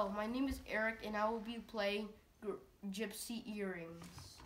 Hello, my name is Eric and I will be playing Gypsy Earrings.